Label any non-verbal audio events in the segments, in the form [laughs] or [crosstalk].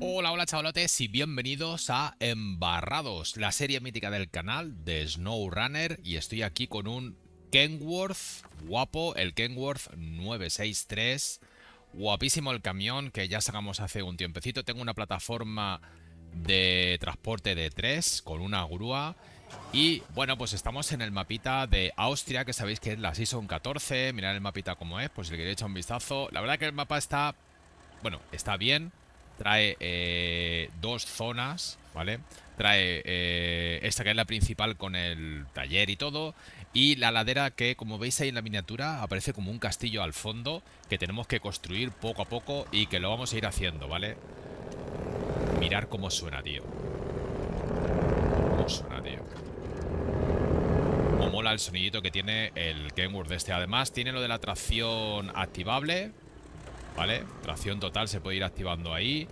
Hola, hola chavalotes y bienvenidos a Embarrados, la serie mítica del canal de SnowRunner y estoy aquí con un Kenworth guapo, el Kenworth 963, guapísimo el camión que ya sacamos hace un tiempecito, tengo una plataforma de transporte de 3 con una grúa y bueno, pues estamos en el mapita de Austria, que sabéis que es la Season 14, mirad el mapita como es, pues si le queréis echar un vistazo, la verdad que el mapa está, bueno, está bien, trae eh, dos zonas, ¿vale? Trae eh, esta que es la principal con el taller y todo. Y la ladera que, como veis ahí en la miniatura, aparece como un castillo al fondo que tenemos que construir poco a poco y que lo vamos a ir haciendo, ¿vale? Mirar cómo suena, tío. Cómo suena, tío. Cómo mola el sonidito que tiene el Kenworth este. Además, tiene lo de la tracción activable, ¿Vale? Tracción total se puede ir activando ahí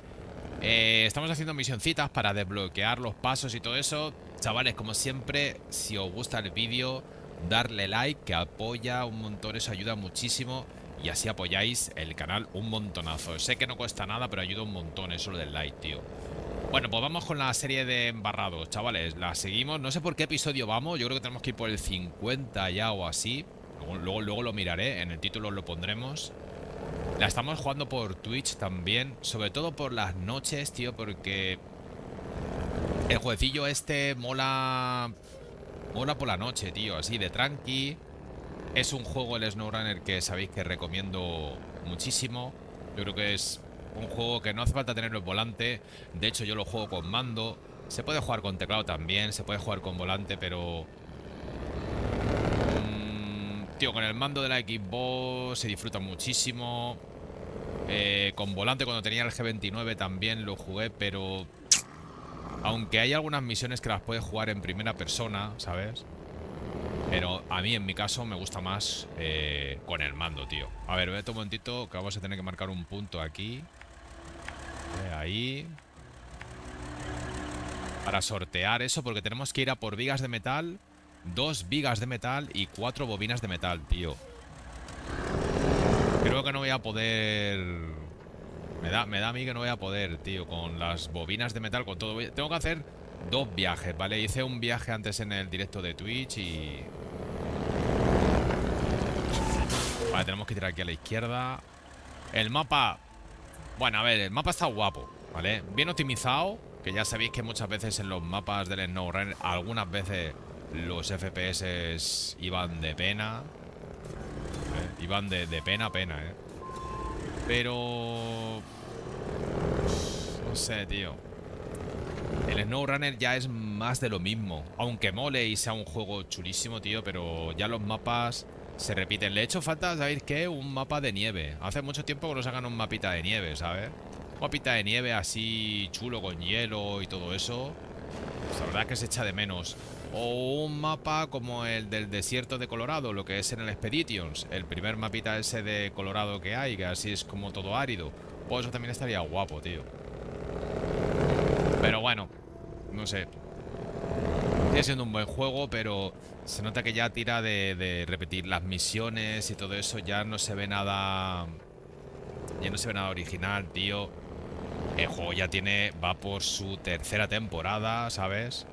eh, Estamos haciendo misioncitas para desbloquear los pasos y todo eso. Chavales, como siempre, si os gusta el vídeo Darle like, que apoya un montón, eso ayuda muchísimo. Y así apoyáis el canal un montonazo. Sé que no cuesta nada, pero ayuda un montón eso del like, tío. Bueno, pues vamos con la serie de embarrados, chavales. La seguimos, no sé por qué episodio vamos. Yo creo que tenemos que ir por el 50 ya o así. Luego, luego lo miraré, en el título lo pondremos la estamos jugando por Twitch también, sobre todo por las noches, tío, porque el jueguecillo este mola mola por la noche, tío, así de tranqui. Es un juego el SnowRunner que sabéis que recomiendo muchísimo. Yo creo que es un juego que no hace falta tenerlo en volante. De hecho, yo lo juego con mando. Se puede jugar con teclado también, se puede jugar con volante, pero Tío, con el mando de la Xbox se disfruta muchísimo. Eh, con volante cuando tenía el G29 también lo jugué, pero... Aunque hay algunas misiones que las puedes jugar en primera persona, ¿sabes? Pero a mí, en mi caso, me gusta más eh, con el mando, tío. A ver, vete un momentito que vamos a tener que marcar un punto aquí. Ahí. Para sortear eso, porque tenemos que ir a por vigas de metal Dos vigas de metal y cuatro bobinas de metal, tío. Creo que no voy a poder... Me da, me da a mí que no voy a poder, tío, con las bobinas de metal, con todo. Tengo que hacer dos viajes, ¿vale? Hice un viaje antes en el directo de Twitch y... Vale, tenemos que tirar aquí a la izquierda. El mapa... Bueno, a ver, el mapa está guapo, ¿vale? Bien optimizado, que ya sabéis que muchas veces en los mapas del SnowRunner, algunas veces los FPS iban de pena. Eh, iban de, pena a pena, eh. Pero... No sé, tío. El SnowRunner ya es más de lo mismo. Aunque mole y sea un juego chulísimo, tío, pero ya los mapas se repiten. Le he hecho falta, ¿sabéis qué? Un mapa de nieve. Hace mucho tiempo que nos hagan un mapita de nieve, ¿sabes? Un mapita de nieve así chulo con hielo y todo eso. Pues la verdad que se echa de menos. O un mapa como el del desierto de Colorado, lo que es en el Expeditions. El primer mapita ese de Colorado que hay, que así es como todo árido. Pues eso también estaría guapo, tío. Pero bueno, no sé. Sigue siendo un buen juego, pero se nota que ya tira de, repetir las misiones y todo eso. Ya no se ve nada... Ya no se ve nada original, tío. El juego ya tiene... Va por su tercera temporada, ¿sabes?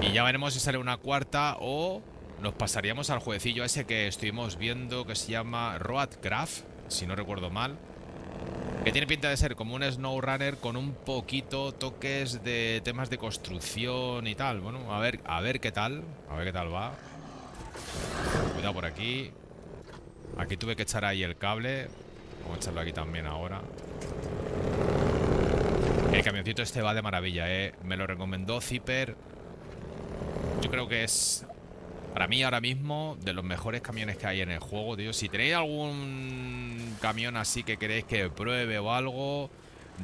Y ya veremos si sale una cuarta o nos pasaríamos al jueguecillo ese que estuvimos viendo que se llama Roadcraft, si no recuerdo mal. Que tiene pinta de ser como un SnowRunner con un poquito toques de temas de construcción y tal. Bueno, a ver, a ver qué tal. A ver qué tal va. Cuidado por aquí. Aquí tuve que echar ahí el cable. Vamos a echarlo aquí también ahora. El camioncito este va de maravilla, eh. Me lo recomendó Zipper yo creo que es, para mí ahora mismo, de los mejores camiones que hay en el juego, tío. Si tenéis algún camión así que queréis que pruebe o algo,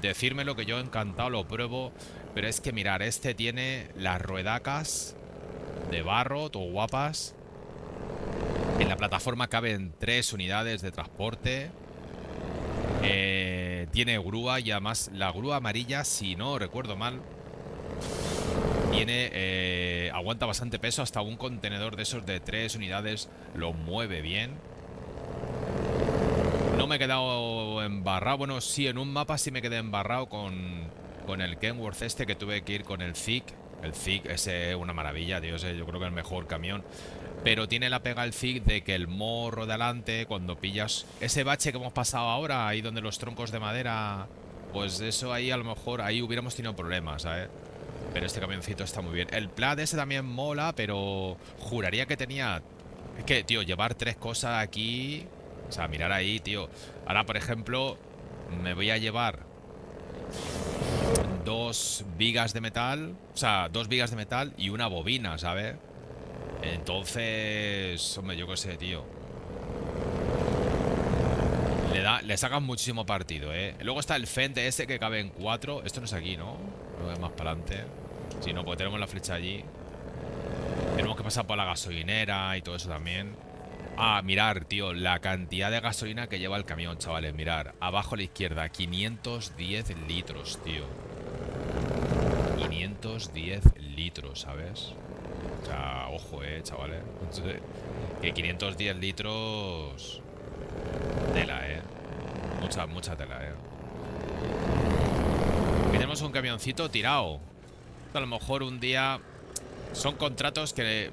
decírmelo que yo encantado lo pruebo. Pero es que mirar, este tiene las ruedacas de barro, todo guapas. En la plataforma caben tres unidades de transporte. Eh, tiene grúa y además la grúa amarilla, si no recuerdo mal, tiene, eh, aguanta bastante peso, hasta un contenedor de esos de tres unidades lo mueve bien. No me he quedado embarrado. Bueno, sí, en un mapa sí me quedé embarrado con, con el Kenworth este que tuve que ir con el Zik. El Zik, ese es una maravilla, tío. Yo creo que es el mejor camión. Pero tiene la pega el Zik de que el morro de adelante, cuando pillas ese bache que hemos pasado ahora, ahí donde los troncos de madera, pues eso ahí a lo mejor, ahí hubiéramos tenido problemas, ¿sabes? Pero este camioncito está muy bien. El Plat ese también mola, pero juraría que tenía... Es que, tío, llevar tres cosas aquí... O sea, mirar ahí, tío. Ahora, por ejemplo, me voy a llevar dos vigas de metal. O sea, dos vigas de metal y una bobina, ¿sabes? Entonces, hombre, yo qué sé, tío. Le, da, le sacan muchísimo partido, ¿eh? Luego está el Fente ese que cabe en cuatro. Esto no es aquí, ¿no? No es más para adelante. Si no, pues tenemos la flecha allí. Tenemos que pasar por la gasolinera y todo eso también. Ah, mirar, tío, la cantidad de gasolina que lleva el camión, chavales. Mirar, abajo a la izquierda, 510 litros, tío. 510 litros, ¿sabes? O sea, ojo, eh, chavales. Que 510 litros... Tela, eh. Mucha, mucha tela, eh. tenemos un camioncito tirado. A lo mejor un día... Son contratos que...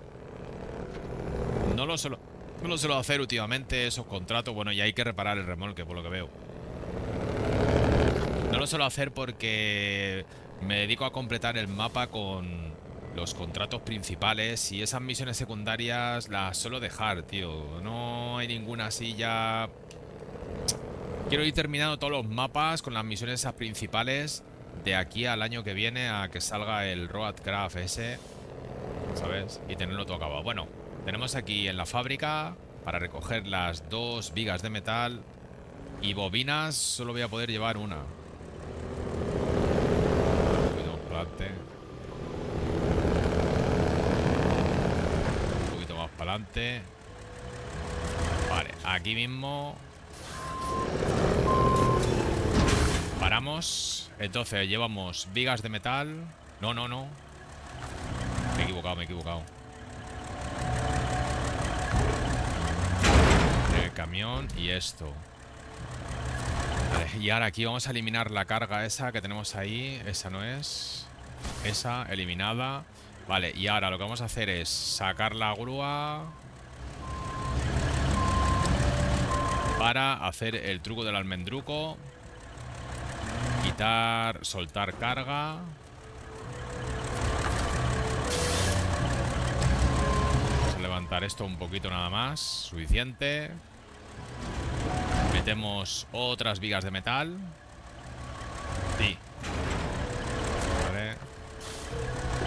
No lo suelo... No lo suelo hacer últimamente, esos contratos. Bueno, y hay que reparar el remolque, por lo que veo. No lo suelo hacer porque me dedico a completar el mapa con los contratos principales y esas misiones secundarias las suelo dejar, tío. No hay ninguna así ya... Quiero ir terminando todos los mapas con las misiones esas principales de aquí al año que viene a que salga el Roadcraft ese, ¿sabes? Y tenerlo todo acabado. Bueno, tenemos aquí en la fábrica para recoger las dos vigas de metal y bobinas solo voy a poder llevar una. Un poquito más para Vale, aquí mismo Paramos. Entonces llevamos vigas de metal. No, no, no. Me he equivocado, me he equivocado. El camión y esto. Vale, y ahora aquí vamos a eliminar la carga esa que tenemos ahí. Esa no es. Esa, eliminada. Vale, y ahora lo que vamos a hacer es sacar la grúa. Para hacer el truco del almendruco. Quitar, soltar carga. Vamos a levantar esto un poquito nada más. Suficiente. Metemos otras vigas de metal. Sí.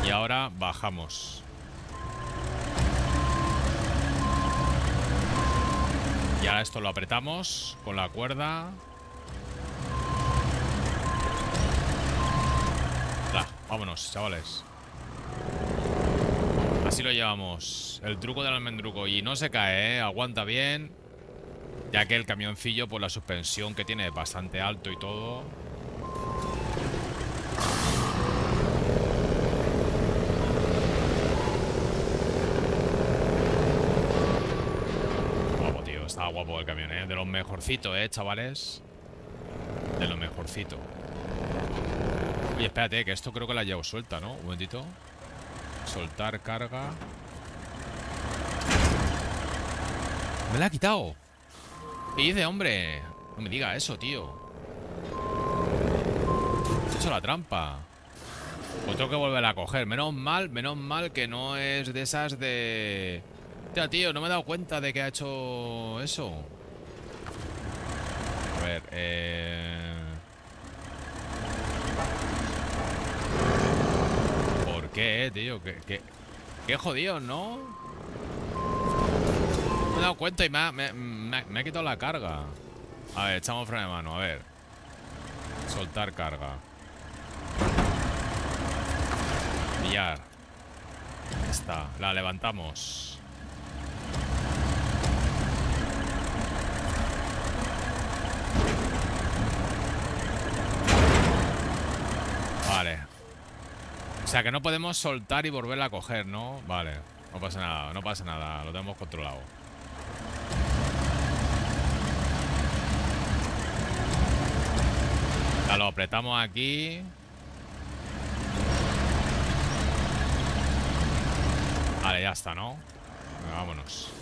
Y ahora bajamos. Y ahora esto lo apretamos con la cuerda. Vámonos, chavales. Así lo llevamos. El truco del almendruco. Y no se cae, ¿eh? Aguanta bien. Ya que el camioncillo, por la suspensión que tiene bastante alto y todo. Guapo, tío. Guapo el camión, ¿eh? De los mejorcitos, ¿eh, chavales? De lo mejorcito. Oye, espérate, que esto creo que la llevo suelta, ¿no? Un momentito. Soltar carga. ¡Me la ha quitado! ¿Qué dice, hombre? No me diga eso, tío. He hecho la trampa. Pues tengo que volver a coger. Menos mal, menos mal que no es de esas de... Tío, tío, no me he dado cuenta de que ha hecho eso. A ver, eh... qué, tío? ¿Qué, qué, jodido, ¿no? Me he dado cuenta y me ha, me, quitado la carga. A ver, echamos freno de mano, a ver. Soltar carga. Pillar. Está. La levantamos. Vale, o sea, que no podemos soltar y volverla a coger, ¿no? Vale, no pasa nada, no pasa nada, lo tenemos controlado. Ya lo apretamos aquí. Vale, ya está, ¿no? vámonos.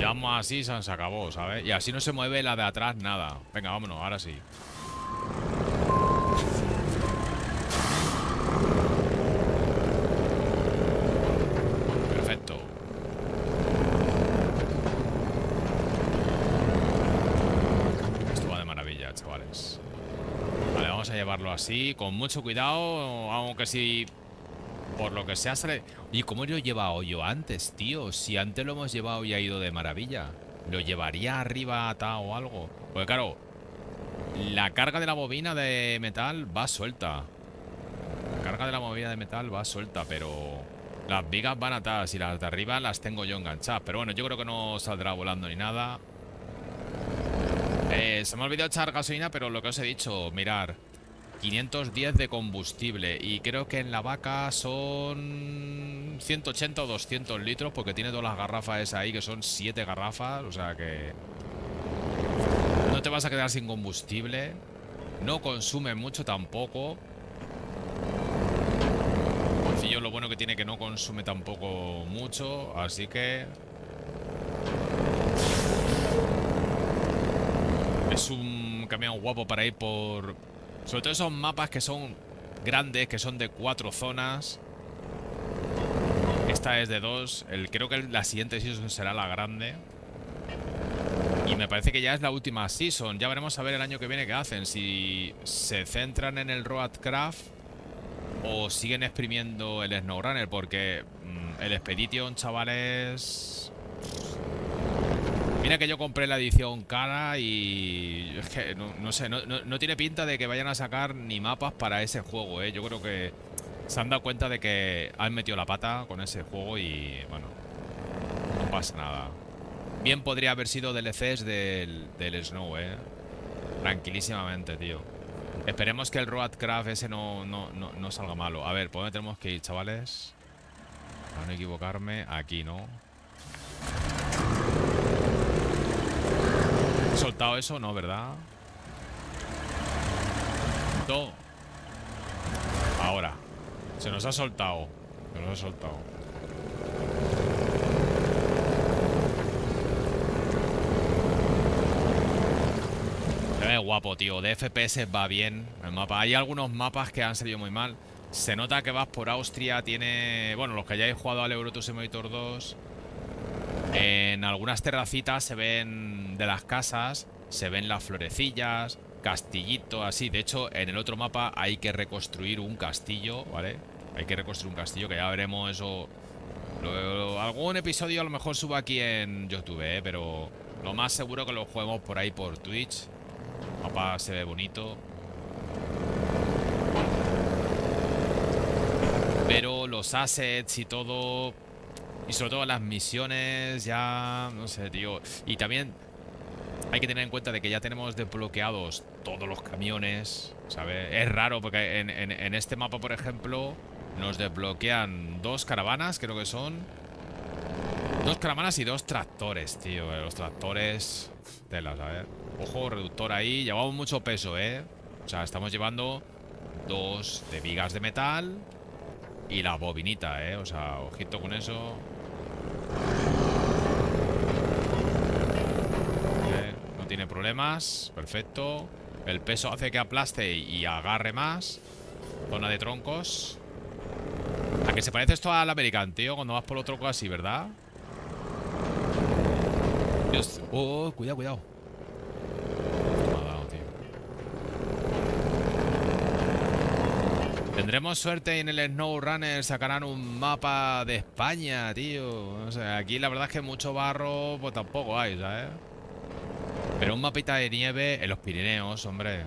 Lo así, se acabó, ¿sabes? Y así no se mueve la de atrás nada. Venga, vámonos, ahora sí. Perfecto. Esto va de maravilla, chavales. Vale, vamos a llevarlo así, con mucho cuidado, aunque si por lo que sea sale... ¿Y cómo lo he llevado yo antes, tío? Si antes lo hemos llevado y ha ido de maravilla. ¿Lo llevaría arriba atado o algo? Porque claro, la carga de la bobina de metal va suelta. La carga de la bobina de metal va suelta, pero... Las vigas van atadas y las de arriba las tengo yo enganchadas. Pero bueno, yo creo que no saldrá volando ni nada. Eh, se me ha olvidado echar gasolina, pero lo que os he dicho, mirar. 510 de combustible y creo que en la vaca son 180 o 200 litros porque tiene todas las garrafas ahí que son 7 garrafas, o sea que no te vas a quedar sin combustible, no consume mucho tampoco. yo lo bueno que tiene que no consume tampoco mucho, así que es un camión guapo para ir por sobre todo esos mapas que son grandes, que son de cuatro zonas. Esta es de dos. El, creo que la siguiente season será la grande. Y me parece que ya es la última season. Ya veremos a ver el año que viene qué hacen. Si se centran en el Roadcraft o siguen exprimiendo el SnowRunner. Porque mm, el Expedition, chavales... Mira que yo compré la edición cara y es que no, sé, no, tiene pinta de que vayan a sacar ni mapas para ese juego, ¿eh? Yo creo que se han dado cuenta de que han metido la pata con ese juego y bueno, no pasa nada. Bien podría haber sido DLCs del, del Snow, ¿eh? Tranquilísimamente, tío. Esperemos que el Roadcraft ese no, no, no, salga malo. A ver, ¿por dónde tenemos que ir, chavales? Para no equivocarme, aquí, ¿no? Soltado eso? No, ¿verdad? No. Ahora. Se nos ha soltado. Se nos ha soltado. Se ve guapo, tío. De FPS va bien el mapa. Hay algunos mapas que han salido muy mal. Se nota que vas por Austria. Tiene... Bueno, los que hayáis jugado al Euro Simulator 2 en algunas terracitas se ven de las casas, se ven las florecillas, castillito, así. De hecho, en el otro mapa hay que reconstruir un castillo, ¿vale? Hay que reconstruir un castillo, que ya veremos eso. algún episodio a lo mejor subo aquí en YouTube, ¿eh? Pero lo más seguro que lo juguemos por ahí por Twitch. El mapa se ve bonito. Pero los assets y todo y sobre todo las misiones ya... No sé, tío. Y también hay que tener en cuenta de que ya tenemos desbloqueados todos los camiones, ¿sabes? Es raro porque en, este mapa, por ejemplo, nos desbloquean dos caravanas, creo que son. Dos caravanas y dos tractores, tío. Los tractores... Tela, ¿sabes? Ojo, reductor ahí. Llevamos mucho peso, ¿eh? O sea, estamos llevando dos de vigas de metal y la bobinita, ¿eh? O sea, ojito con eso. no tiene problemas. Perfecto. El peso hace que aplaste y agarre más. Zona de troncos. A que se parece esto al American, tío, cuando vas por otro tronco así, ¿verdad? Dios. Oh, cuidado, cuidado. Tendremos suerte en el SnowRunner, sacarán un mapa de España, tío. O sea, aquí la verdad es que mucho barro, pues tampoco hay, ¿sabes? Pero un mapita de nieve en los Pirineos, hombre.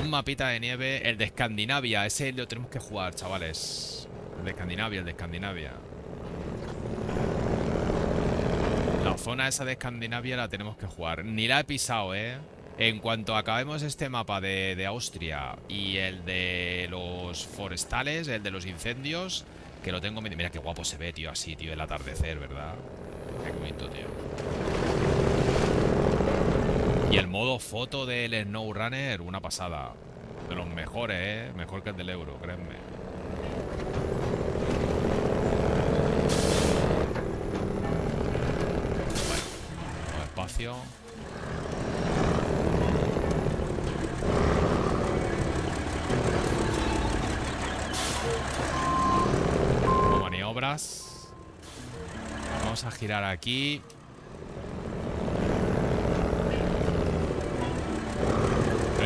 Un mapita de nieve, el de Escandinavia. Ese lo tenemos que jugar, chavales. El de Escandinavia, el de Escandinavia. La zona esa de Escandinavia la tenemos que jugar. Ni la he pisado, ¿eh? En cuanto acabemos este mapa de, Austria y el de los forestales, el de los incendios, que lo tengo... Mira qué guapo se ve, tío, así, tío, el atardecer, ¿verdad? Qué bonito, tío. Y el modo foto del SnowRunner, una pasada. De los mejores, ¿eh? Mejor que el del Euro, créanme. Bueno, espacio. maniobras. Vamos a girar aquí.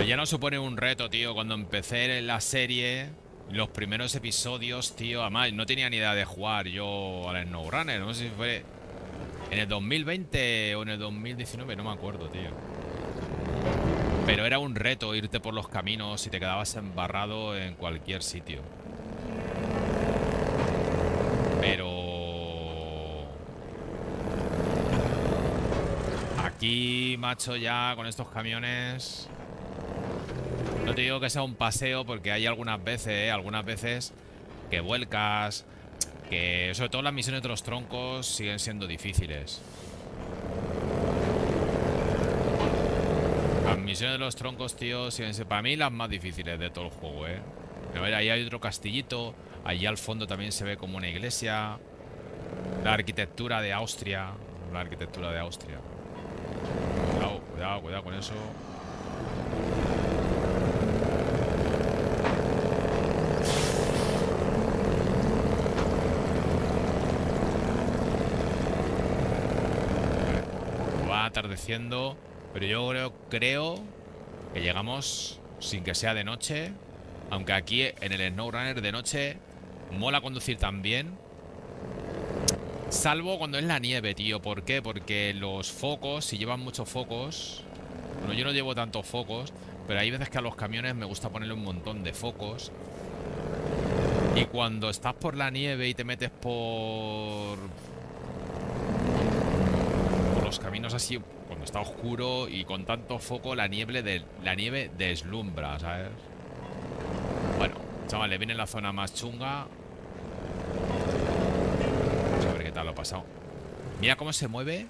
Ya no supone un reto, tío. Cuando empecé la serie, los primeros episodios, tío, además no tenía ni idea de jugar yo al SnowRunner. No sé si fue en el 2020 o en el 2019, no me acuerdo, tío. Pero era un reto irte por los caminos y te quedabas embarrado en cualquier sitio. Pero... Aquí, macho, ya con estos camiones... Te digo que sea un paseo porque hay algunas veces, ¿eh? algunas veces que vuelcas, que sobre todo las misiones de los troncos siguen siendo difíciles. Las misiones de los troncos, tío, siguen siendo para mí las más difíciles de todo el juego, ¿eh? A ver, ahí hay otro castillito, allí al fondo también se ve como una iglesia. La arquitectura de Austria, la arquitectura de Austria. Cuidado, cuidado, cuidado con eso. Atardeciendo. Pero yo creo, creo que llegamos sin que sea de noche. Aunque aquí en el SnowRunner de noche mola conducir también. Salvo cuando es la nieve, tío. ¿Por qué? Porque los focos, si llevan muchos focos... Bueno, yo no llevo tantos focos, pero hay veces que a los camiones me gusta ponerle un montón de focos. Y cuando estás por la nieve y te metes por caminos así, cuando está oscuro y con tanto foco, la nieve, de, la nieve deslumbra, ¿sabes? Bueno, chavales, viene la zona más chunga. Vamos a ver qué tal lo ha pasado. Mira cómo se mueve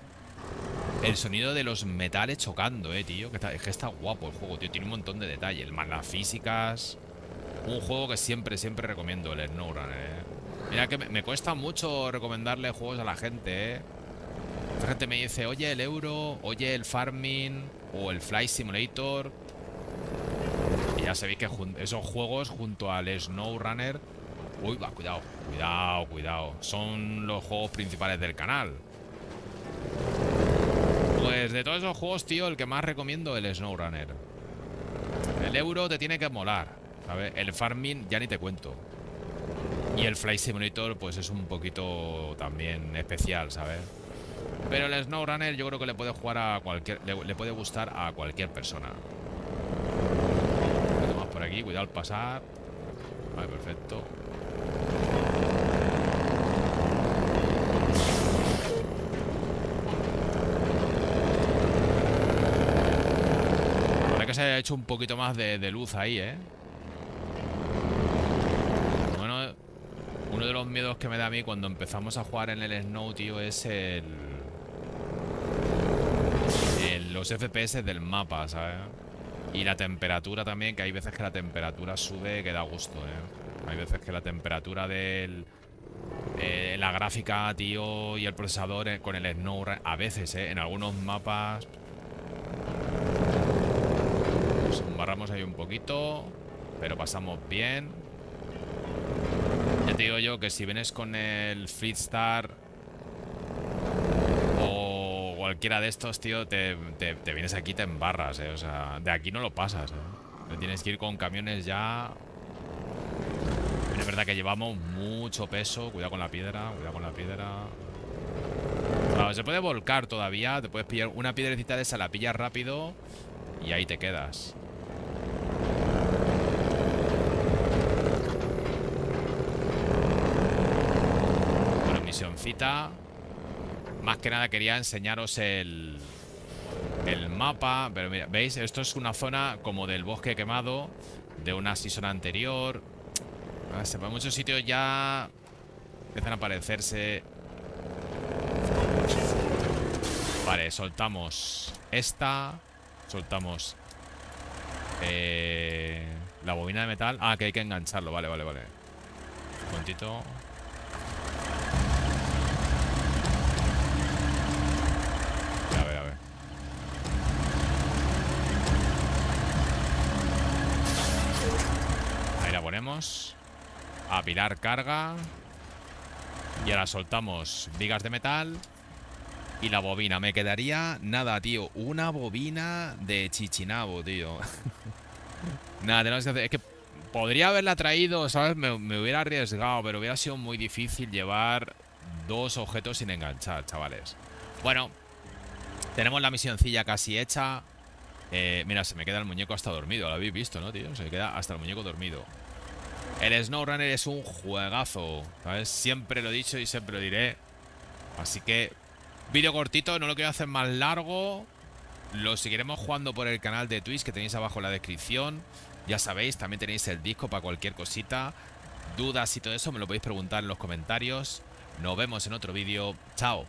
el sonido de los metales chocando, eh, tío. Que está, es que está guapo el juego, tío. Tiene un montón de detalles. Más las físicas. Un juego que siempre, siempre recomiendo, el SnowRunner, eh. Mira que me, me cuesta mucho recomendarle juegos a la gente, eh. La gente me dice, oye el Euro, oye el Farming o el Fly Simulator. Y ya sabéis que esos juegos junto al Snow Runner... Uy, va, cuidado, cuidado, cuidado. Son los juegos principales del canal. Pues de todos esos juegos, tío, el que más recomiendo es el Snow Runner. El Euro te tiene que molar, ¿sabes? El Farming ya ni te cuento. Y el Fly Simulator, pues es un poquito también especial, ¿sabes? Pero el SnowRunner yo creo que le puede jugar a cualquier. Le, puede gustar a cualquier persona. Más por aquí, cuidado al pasar. Vale, perfecto. Parece que se ha hecho un poquito más de luz ahí, ¿eh? Bueno, uno de los miedos que me da a mí cuando empezamos a jugar en el Snow, tío, es el los FPS del mapa, ¿sabes? Y la temperatura también, que hay veces que la temperatura sube que da gusto, ¿eh? Hay veces que la temperatura del... Eh, la gráfica, tío, y el procesador eh, con el Snow... A veces, ¿eh? En algunos mapas... Nos embarramos ahí un poquito, pero pasamos bien. Ya te digo yo que si vienes con el Freestar cualquiera de estos, tío, te, vienes aquí y te embarras, eh. O sea, de aquí no lo pasas, eh. tienes que ir con camiones ya... Es verdad que llevamos mucho peso. Cuidado con la piedra, cuidado con la piedra. Claro, se puede volcar todavía. Te puedes pillar una piedrecita de esa, la pillas rápido y ahí te quedas. Bueno, misioncita. Más que nada quería enseñaros el, el mapa. Pero mira, ¿veis? Esto es una zona como del bosque quemado de una season anterior. En muchos sitios ya empiezan a aparecerse. Vale, soltamos esta. soltamos eh, la bobina de metal. Ah, que hay que engancharlo. Vale, vale, vale. Un momentito. A ver, a ver. Ahí la ponemos. Apilar carga. Y ahora soltamos vigas de metal. Y la bobina. Me quedaría nada, tío. Una bobina de chichinabo, tío. [laughs] nada, tenemos que hacer... Es que podría haberla traído, ¿sabes? Me, me, hubiera arriesgado, pero hubiera sido muy difícil llevar dos objetos sin enganchar, chavales. Bueno, tenemos la misioncilla casi hecha. Eh, mira, se me queda el muñeco hasta dormido. Lo habéis visto, ¿no, tío? Se me queda hasta el muñeco dormido. El SnowRunner es un juegazo, ¿sabes? Siempre lo he dicho y siempre lo diré. Así que, vídeo cortito, no lo quiero hacer más largo. Lo seguiremos jugando por el canal de Twitch que tenéis abajo en la descripción. Ya sabéis, también tenéis el disco para cualquier cosita. Dudas y todo eso me lo podéis preguntar en los comentarios. Nos vemos en otro vídeo. Chao.